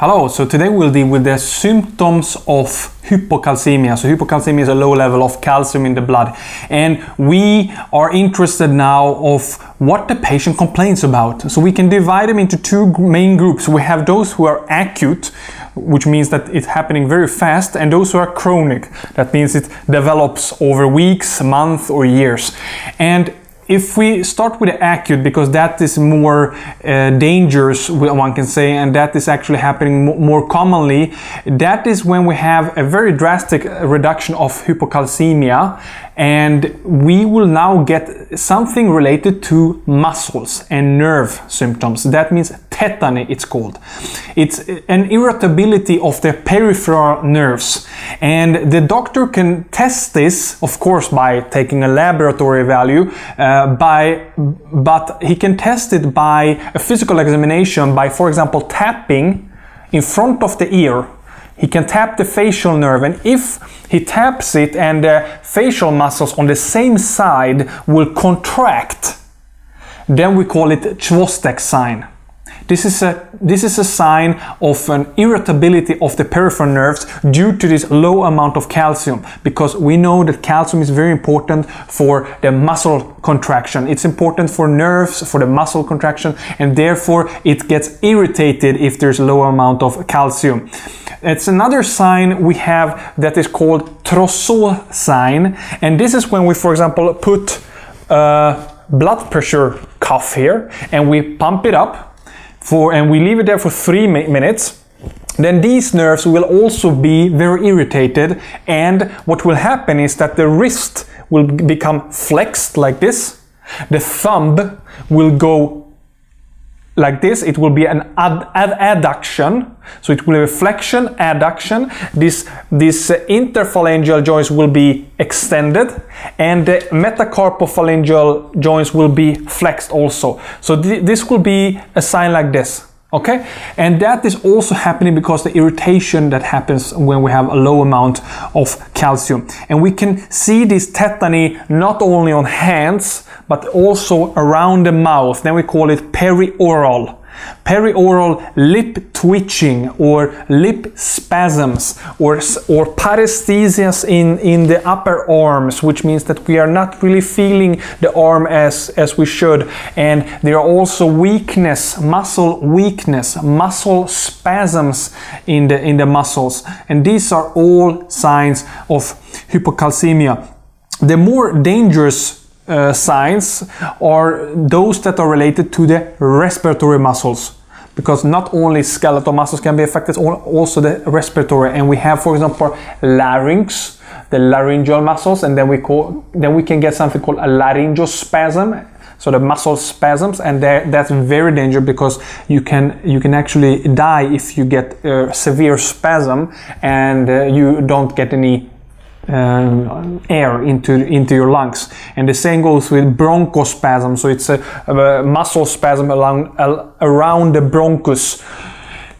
Hello, so today we'll deal with the symptoms of hypocalcemia. So hypocalcemia is a low level of calcium in the blood. And we are interested now of what the patient complains about. So we can divide them into two main groups. We have those who are acute, which means that it's happening very fast, and those who are chronic. That means it develops over weeks, months, or years. And if we start with the acute because that is more uh, dangerous one can say and that is actually happening more commonly that is when we have a very drastic reduction of hypocalcemia and we will now get something related to muscles and nerve symptoms. That means tetany it's called it's an irritability of the peripheral nerves and the doctor can test this of course by taking a laboratory value uh, by, but he can test it by a physical examination by, for example, tapping in front of the ear. He can tap the facial nerve, and if he taps it and the facial muscles on the same side will contract, then we call it Chvostek sign. This is a this is a sign of an irritability of the peripheral nerves due to this low amount of calcium because we know that calcium is very important for the muscle contraction. It's important for nerves, for the muscle contraction, and therefore it gets irritated if there's a low amount of calcium. It's another sign we have that is called Trousseau sign, and this is when we, for example, put a blood pressure cuff here and we pump it up for, and we leave it there for three minutes, then these nerves will also be very irritated and what will happen is that the wrist will become flexed like this, the thumb will go like this, it will be an ad, ad adduction. So it will be flexion, adduction. This, this uh, interphalangeal joints will be extended and the metacarpophalangeal joints will be flexed also. So th this will be a sign like this okay? And that is also happening because the irritation that happens when we have a low amount of calcium. And we can see this tetany not only on hands but also around the mouth. Then we call it perioral perioral lip twitching or lip spasms or, or paresthesias in, in the upper arms, which means that we are not really feeling the arm as, as we should. And there are also weakness, muscle weakness, muscle spasms in the, in the muscles. And these are all signs of hypocalcemia. The more dangerous uh, signs are those that are related to the respiratory muscles because not only skeletal muscles can be affected, also the respiratory. And we have, for example, larynx, the laryngeal muscles, and then we call, then we can get something called a laryngospasm. So the muscle spasms, and that's very dangerous because you can you can actually die if you get a severe spasm and uh, you don't get any um, air into into your lungs and the same goes with bronchospasm so it's a, a muscle spasm along, around the bronchus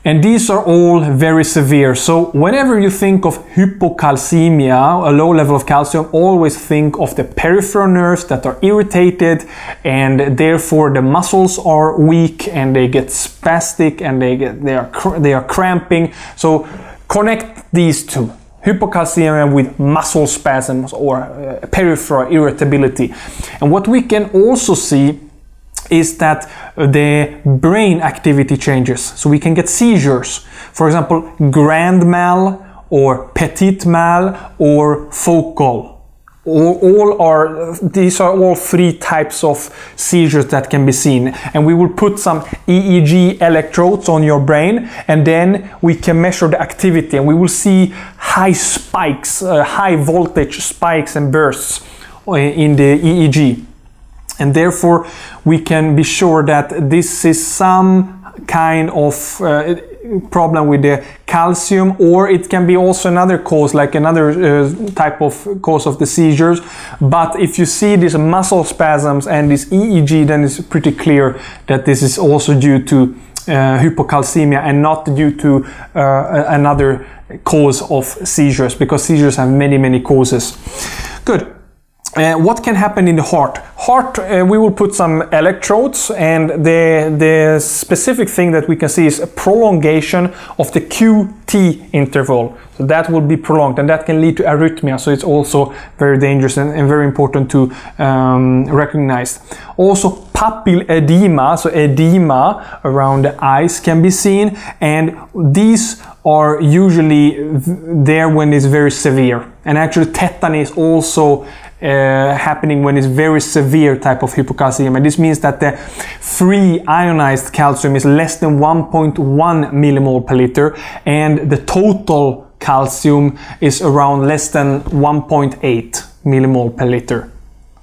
and these are all very severe. So whenever you think of hypocalcemia, a low level of calcium, always think of the peripheral nerves that are irritated and therefore the muscles are weak and they get spastic and they get they are they are cramping. So connect these two hypocalcemia with muscle spasms or uh, peripheral irritability. And what we can also see is that the brain activity changes. So we can get seizures. For example, grand mal or petit mal or focal all, all are these are all three types of seizures that can be seen. And we will put some EEG electrodes on your brain and then we can measure the activity and we will see high spikes uh, high voltage spikes and bursts in the EEG and therefore we can be sure that this is some kind of uh, problem with the calcium or it can be also another cause like another uh, type of cause of the seizures. But if you see these muscle spasms and this EEG then it's pretty clear that this is also due to uh, hypocalcemia and not due to uh, another cause of seizures because seizures have many many causes. Good uh, what can happen in the heart? Heart, uh, we will put some electrodes, and the, the specific thing that we can see is a prolongation of the QT interval. So that will be prolonged, and that can lead to arrhythmia. So it's also very dangerous and, and very important to um, recognize. Also, papilledema, so edema around the eyes can be seen, and these are usually there when it's very severe. And actually, tetany is also uh, happening when it's very severe type of hypocalcemia. This means that the free ionized calcium is less than 1.1 millimole per liter and the total calcium is around less than 1.8 millimole per liter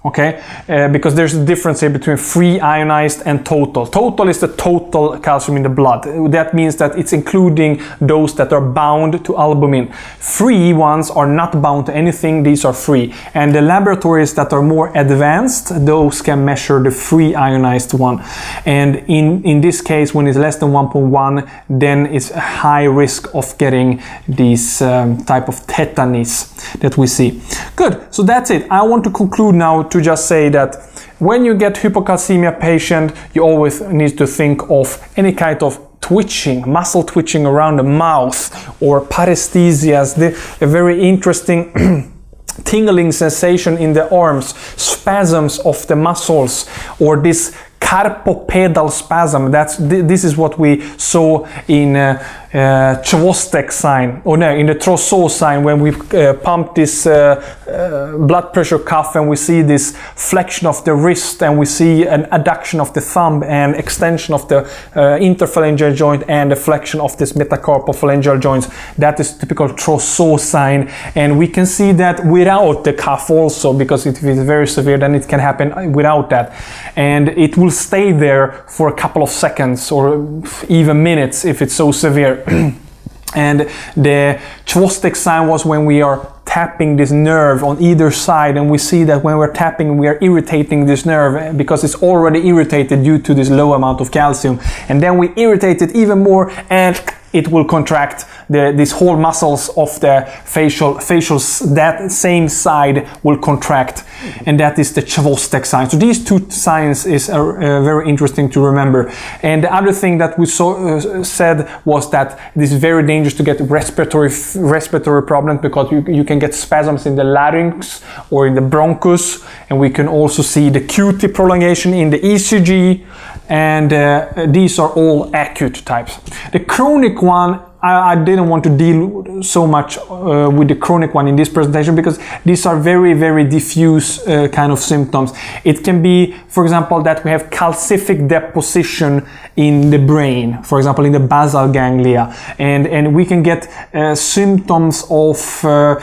okay? Uh, because there's a difference here between free ionized and total. Total is the total calcium in the blood. That means that it's including those that are bound to albumin. Free ones are not bound to anything, these are free. And the laboratories that are more advanced, those can measure the free ionized one. And in, in this case, when it's less than 1.1, then it's a high risk of getting these um, type of tetanies that we see. Good, so that's it. I want to conclude now to just say that when you get hypocalcemia patient, you always need to think of any kind of twitching, muscle twitching around the mouth or paresthesias, the, a very interesting tingling sensation in the arms, spasms of the muscles, or this carpopedal spasm. That's this is what we saw in uh, uh, Chvostek sign, or no, in the Trousseau sign when we uh, pump this uh, uh, blood pressure cuff and we see this flexion of the wrist and we see an adduction of the thumb and extension of the uh, interphalangeal joint and the flexion of this metacarpophalangeal joints. That is typical Trousseau sign. And we can see that without the cuff also because if it is very severe then it can happen without that. And it will stay there for a couple of seconds or even minutes if it's so severe and the Chvostek sign was when we are tapping this nerve on either side and we see that when we're tapping we are irritating this nerve eh, because it's already irritated due to this low amount of calcium. And then we irritate it even more and it will contract the, these whole muscles of the facial facials that same side will contract and that is the Chvostek sign. So these two signs is uh, very interesting to remember. And the other thing that we saw, uh, said was that it is very dangerous to get respiratory respiratory problems because you, you can get spasms in the larynx or in the bronchus and we can also see the QT prolongation in the ECG and uh, these are all acute types. The chronic one I, I, didn't want to deal so much uh, with the chronic one in this presentation because these are very, very diffuse uh, kind of symptoms. It can be, for example, that we have calcific deposition in the brain, for example, in the basal ganglia, and, and we can get uh, symptoms of uh,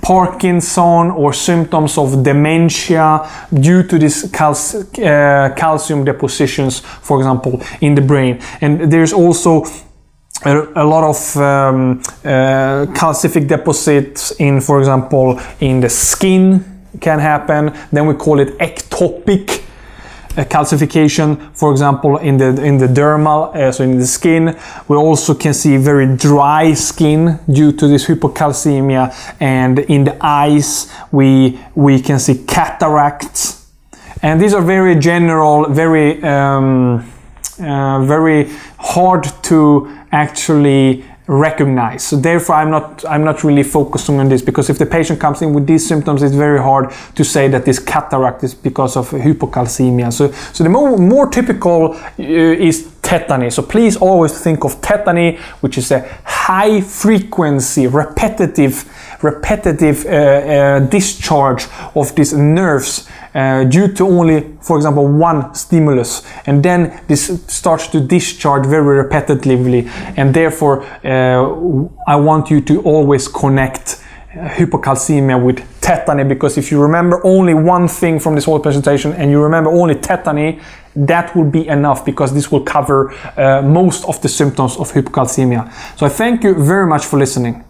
Parkinson or symptoms of dementia due to this cal uh, calcium depositions, for example, in the brain. And there's also a, lot of um, uh, calcific deposits in, for example, in the skin can happen. Then we call it ectopic uh, calcification, for example, in the in the dermal, uh, so in the skin. We also can see very dry skin due to this hypocalcemia, and in the eyes we we can see cataracts, and these are very general, very um, uh, very hard to actually recognize. So therefore, I'm not I'm not really focusing on this because if the patient comes in with these symptoms, it's very hard to say that this cataract is because of hypocalcemia. So so the more more typical uh, is tetany. So please always think of tetany, which is a high frequency, repetitive repetitive uh, uh, discharge of these nerves uh, due to only, for example, one stimulus. And then this starts to discharge very repetitively. And therefore, uh, I want you to always connect uh, hypocalcemia with tetany because if you remember only one thing from this whole presentation and you remember only tetany, that will be enough because this will cover uh, most of the symptoms of hypocalcemia. So I thank you very much for listening.